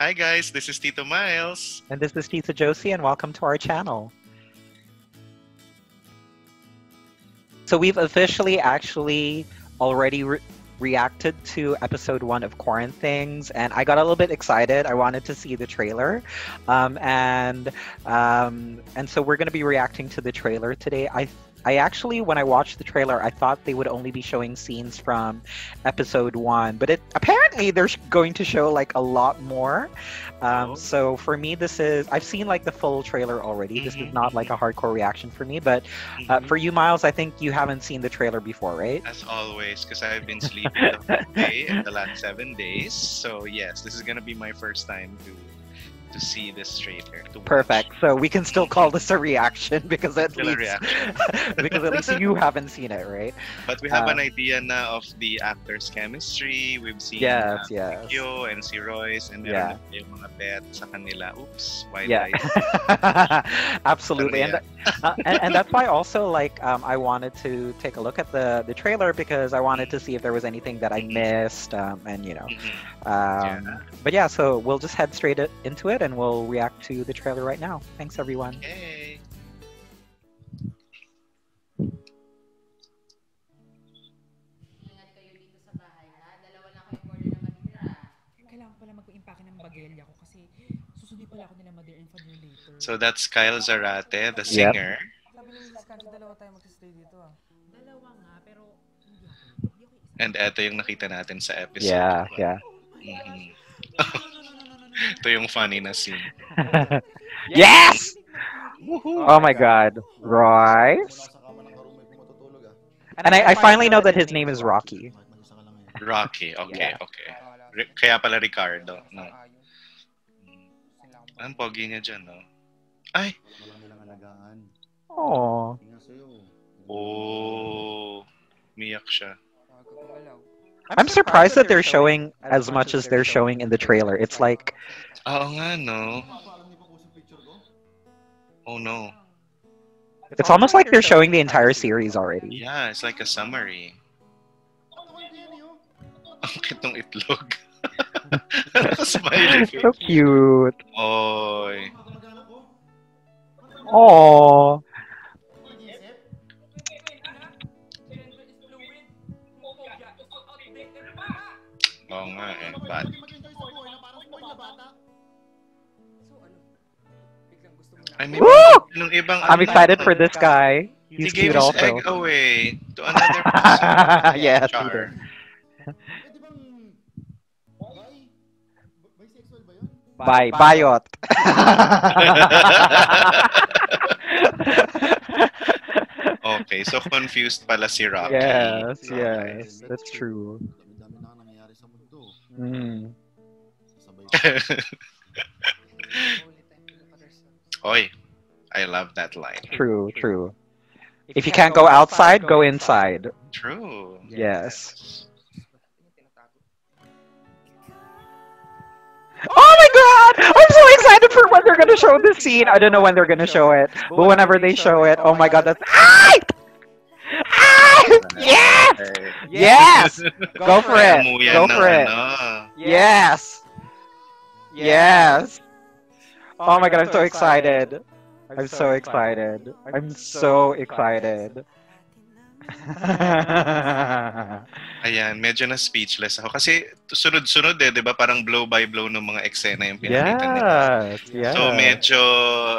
Hi guys, this is Tito Miles. And this is Tito Josie, and welcome to our channel. So we've officially actually already re- reacted to episode one of Quaranthings, and I got a little bit excited. I wanted to see the trailer, um, and um, and so we're going to be reacting to the trailer today. I I actually, when I watched the trailer, I thought they would only be showing scenes from episode one, but it apparently they're going to show like a lot more. Um, Oh. So for me, this is I've seen like the full trailer already. This is not like a hardcore reaction for me, but uh, Mhm. for you, Miles, I think you haven't seen the trailer before, right? As always, because I've been sleeping the whole day in the last seven days. So yes, this is gonna be my first time to to see this trailer. To watch. Perfect. So we can still call this a reaction because at Still least because at least you haven't seen it, right? But we have Uh, an idea na of the actors' chemistry. We've seen Yes, uh, yes. Kyo and si Royce and Yeah. yung mga bet sa kanila. Oops, why Yeah. Absolutely, and, uh, and and that's why also like um, I wanted to take a look at the the trailer because I wanted to see if there was anything that I missed, um, and you know, Mhm. um, but yeah. So we'll just head straight into it, and we'll react to the trailer right now. Thanks, everyone. Okay. So that's Kyle Zarate, the singer. Yep. And ito yung nakita natin sa episode. Yeah, yeah. Mm -hmm. Ito yung funny na scene. yes! Oh my God, Royce. And I, I finally know that his name is Rocky. Rocky, okay, Yeah. okay. Kaya pala Ricardo. No. Ang pogi niya dyan, no? Ay! Oh, Oh! Miyak siya. I'm surprised that they're showing as much as they're showing in the trailer. It's like, Oo nga, no? Oh no. it's almost like they're showing the entire series already. Yeah, it's like a summary. Ang cute ng itlog. Smiley So cute. Oy. Oh. Oo nga eh. But, I mean, Woo! ibang I'm excited for this guy. He He's gave cute his also. egg away to another person. yes, he did. Bye, Bayot. okay, so confused pala si Rocky. yes, yes, that's true. Mm. Oy, I love that line. True, true. If you can't go outside, go inside. True. Yes. Oh my god! I'm so excited for when they're gonna show this scene. I don't know when they're gonna show it, but whenever they show it, oh my god, that's ah! Ah! Yes! Yes! Go for it. Go for it. ano. Yes! Yes! Oh my god, I'm so excited. I'm so excited. I'm so excited. Ayan, medyo na speechless ako. Kasi sunod-sunod eh, di ba? Parang blow by blow ng mga eksena yung pinakita nila. yes, yes. So medyo,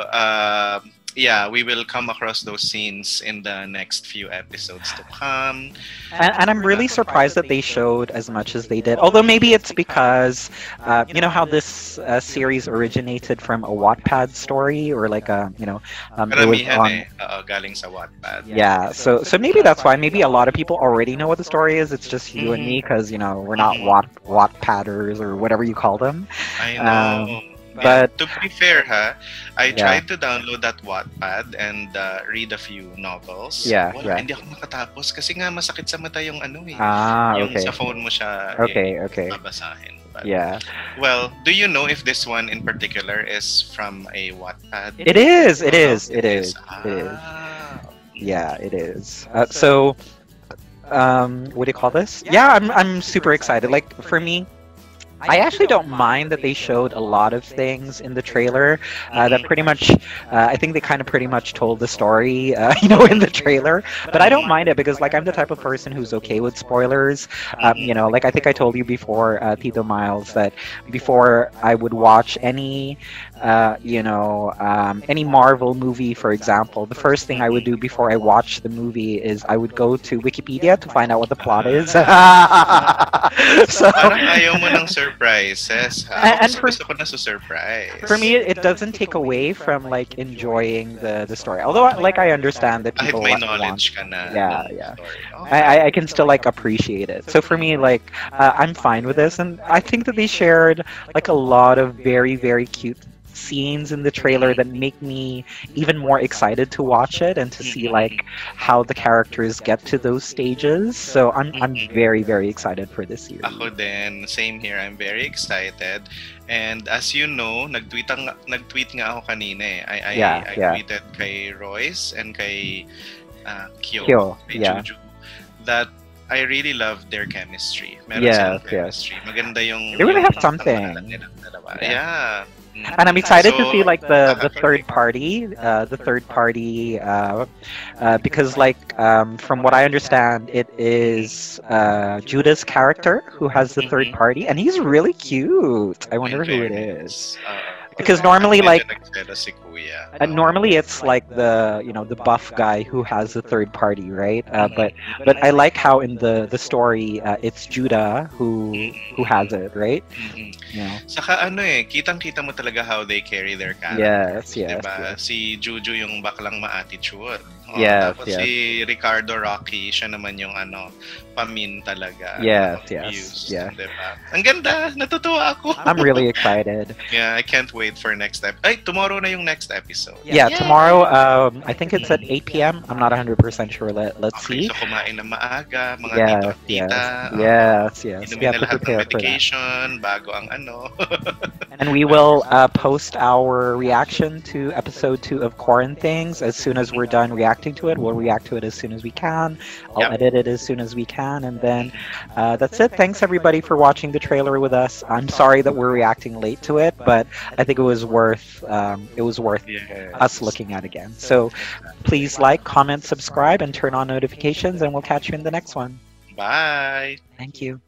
uh, yeah, we will come across those scenes in the next few episodes to come. And, and I'm really surprised that they showed as much as they did. Although maybe it's because, uh, you know, how this uh, series originated from a Wattpad story or like a, you know, um, it was on. eh, galing sa Wattpad. Yeah, so so maybe that's why. Maybe a lot of people already know what the story is. It's just you and me because you know we're not Mhm. Watt Wattpadders or whatever you call them. I know. Um, Yeah, but- to be fair ha, I Yeah. tried to download that Wattpad and uh, read a few novels. Yeah, Wala, yeah. hindi ako nakatapos kasi nga masakit sa mata yung ano eh. Ah, yung okay, sa phone mo siya okay, eh, okay. babasahin. But, Yeah, Well, do you know if this one in particular is from a Wattpad? it is. It is. It is. Ah, It is. Yeah, it is. Uh, so, um, what do you call this? Yeah, I'm I'm super excited. Like for me, I actually don't mind that they showed a lot of things in the trailer. Uh, that pretty much, uh, I think they kind of pretty much told the story, uh, you know, in the trailer. But I don't mind it because, like, I'm the type of person who's okay with spoilers. Um, you know, like I think I told you before, uh, Tito Miles, that before I would watch any, uh, you know, um, any Marvel movie, for example, the first thing I would do before I watch the movie is I would go to Wikipedia to find out what the plot is. so Parang ayaw mo ng surprises. Ha? And- and for- ko na sa surprise. for me, it doesn't take away from like enjoying the the story. Although, like, I understand that Kahit people may want- want knowledge ka na. Yeah, yeah. story. Okay. I, I- I can still like appreciate it. So for me, like uh, I'm fine with this, and I think that they shared like a lot of very very cute scenes in the trailer that make me even more excited to watch it and to see like how the characters get to those stages. So I'm I'm very very excited for this series. Ako din, same here. I'm very excited. And as you know, nag-tweet, ang, nag-tweet nga ako kanina eh. I, I, Yeah, I yeah. tweeted kay Royce and kay uh, Kyo, Kyo, kay yeah. Juju, that I really love their chemistry. Meron Yes, silang yes. chemistry. Maganda yung... They really have something. pagmamahalan nilang dalawa. Yeah. Yeah. And I'm excited to see like the the third party, uh, the third party, uh, uh, because like um, from what I understand, it is uh, Judah's character who has the third Mhm. party, and he's really cute. I wonder who it is. Because normally, like, and normally it's like the you know the buff guy who has the third party, right? Uh, but but I like how in the the story uh, it's Judah who who has it, right? Mhm. You know. Saka ano eh, kitang-kita mo talaga how they carry their character. Yes, yes, diba? yes. Si Juju yung baklang ma-attitude. Oh, Yes, tapos yes. si Ricardo Rocky, siya naman yung ano, pamin talaga. Yes, Ano, yes, abused, yeah. Diba? Ang ganda! Natutuwa ako. I'm really excited. yeah, I can't wait for next ep. Ay, tomorrow na yung next episode. Yeah, Yay! tomorrow. Um, I think it's at 8 p.m. I'm not 100 percent sure. Let Let's Okay, see. so kumain na maaga, mga Yes, tito at yes, tita. oh, yes, yes. We Inumin have na to lahat ng prepare for that. medication bago ang ano. And we will uh, post our reaction to episode two of Quaranthings as soon as we're done reacting to it. We'll react to it as soon as we can. I'll Yep. edit it as soon as we can, and then uh, that's it. Thanks everybody for watching the trailer with us. I'm sorry that we're reacting late to it, but I think it was worth um, it was worth Yes. us looking at again. So please like, comment, subscribe, and turn on notifications, and we'll catch you in the next one. Bye! Thank you.